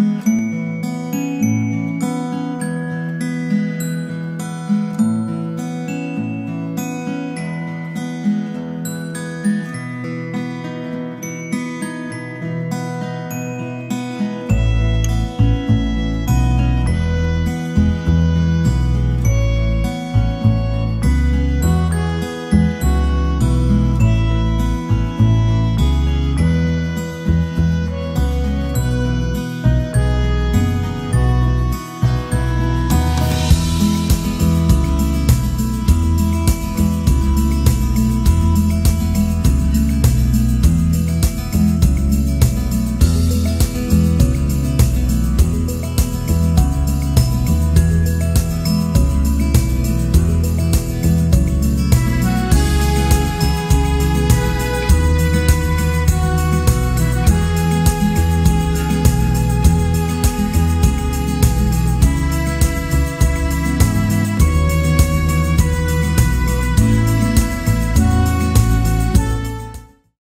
Mm-hmm.